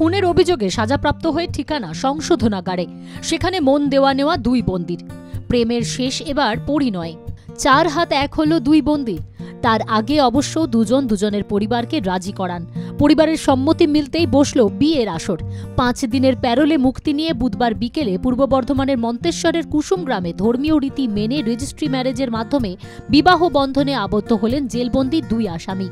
খুনের অভিযোগে সাজাপ্রাপ্ত হয়ে ঠিকানা সংশোধনাগারে। সেখানে মন দেওয়া নেওয়া দুই বন্দির। প্রেমের শেষ এবার পরিণয়। চার হাত এক হলো দুই বন্দির। তার আগে অবশ্য দুজন দুজনের পরিবারকে রাজি করান। পরিবারের সম্মতি মিলতেই বসল বিয়ের আসর। পাঁচ দিনের প্যারোলে মুক্তি নিয়ে বুধবার বিকেলে পূর্ব বর্ধমানের মন্তেশ্বরের কুসুম গ্রামে ধর্মীয় রীতি মেনে রেজিস্ট্রি ম্যারেজের মাধ্যমে বিবাহ বন্ধনে আবদ্ধ হলেন জেলবন্দি দুই আসামি।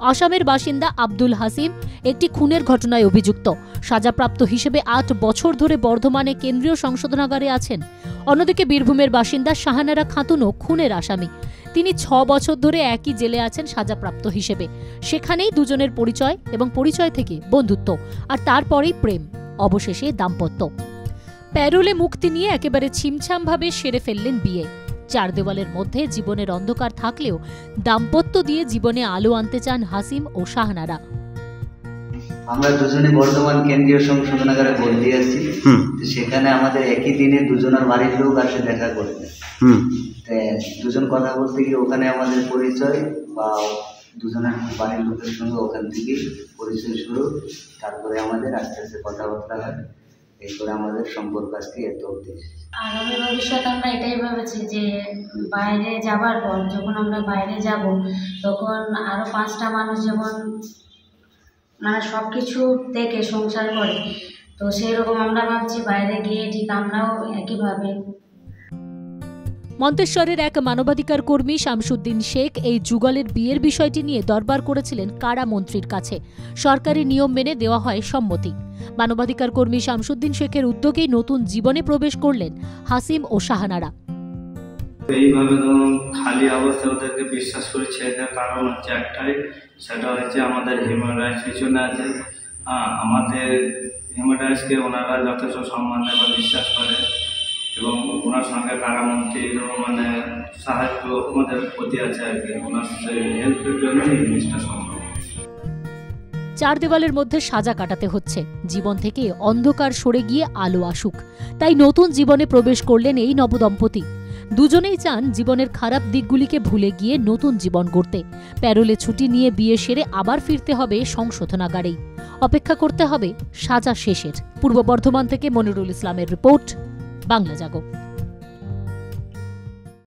আসামের বাসিন্দা আব্দুল হাসিম একটি খুনের ঘটনায় অভিযুক্ত। সাজাপ্রাপ্ত হিসেবে আট বছর ধরে বর্ধমানে কেন্দ্রীয় সংশোধনাগারে আছেন। অন্যদিকে বীরভূমের বাসিন্দা শাহানারা খাতুনও খুনের আসামি। তিনি ছ বছর ধরে একই জেলে আছেন সাজাপ্রাপ্ত হিসেবে। সেখানেই দুজনের পরিচয় এবং পরিচয় থেকে বন্ধুত্ব আর তারপরেই প্রেম, অবশেষে দাম্পত্য। প্যারোলে মুক্তি নিয়ে একেবারে ছিমছামভাবে সেরে ফেললেন বিয়ে চার দেওয়ালের মধ্যে জীবনের অন্ধকার থাকলেও দাম্পত্য দিয়ে জীবনে আলো আনতে চান হাসিম ও শাহনারা। আমরা দুজনে বর্ধমান কেন্দ্রীয় সংশোধনাগারে বন্দি আছি। হুম। সেখানে আমাদের একই দিনে দুজনের বাড়ির লোক আসে দেখা করতে। দুজন কথা বলতে গিয়ে ওখানে আমাদের পরিচয় বা দুজনের বাড়ির লোকের সঙ্গে ওখান থেকে পরিচয় শুরু। তারপরে আমাদের আস্তে আস্তে কথাবার্তা হয়। এই করে আমাদের সম্পর্ক আজকে এত অবধি। আগামী ভবিষ্যৎ আমরা এটাই ভেবেছি যে বাইরে যাবার পর, যখন আমরা বাইরে যাব, তখন আরও পাঁচটা মানুষ যেমন মানে সব কিছু থেকে সংসার করে, তো সেই রকম আমরা ভাবছি বাইরে গিয়ে ঠিক আমরাও একইভাবে। মন্তেশ্বরের এক মানবাধিকার কর্মী শামসুদ্দিন শেখ এই যুগলের বিয়ের বিষয়টি নিয়ে দরবার করেছিলেন কারা মন্ত্রীর কাছে। সরকারি নিয়ম মেনে দেওয়া হয় সম্মতি। মানবাধিকার কর্মী শামসুদ্দিন শেখের উদ্যোগেই নতুন জীবনে প্রবেশ করলেন হাসিম ও শাহানারা। এইভাবে ধরুন খালি অবস্থায় ওদেরকে বিশ্বাস করে ছেড়ে কারণ হচ্ছে একটাই, সেটা হচ্ছে আমাদের হিউম্যান রাইটস পিছনে আছে। হ্যাঁ আমাদের হিউম্যান রাইটসকে ওনারা যথেষ্ট সম্মান দেয় বা বিশ্বাস করে এবং ওনার সঙ্গে কারামন্ত্রীরও মানে সাহায্য আমাদের প্রতি আছে আর কি। ওনার হেল্পের জন্য এই জিনিসটা সম্ভব। চার দেওয়ালের মধ্যে সাজা কাটাতে হচ্ছে। জীবন থেকে অন্ধকার সরে গিয়ে আলো আসুক। তাই নতুন জীবনে প্রবেশ করলেন এই নবদম্পতি। দুজনেই চান জীবনের খারাপ দিকগুলিকে ভুলে গিয়ে নতুন জীবন গড়তে। প্যারোলে ছুটি নিয়ে বিয়ে সেরে আবার ফিরতে হবে সংশোধনাগারেই। অপেক্ষা করতে হবে সাজা শেষের। পূর্ব বর্ধমান থেকে মনিরুল ইসলামের রিপোর্ট, বাংলা জাগো।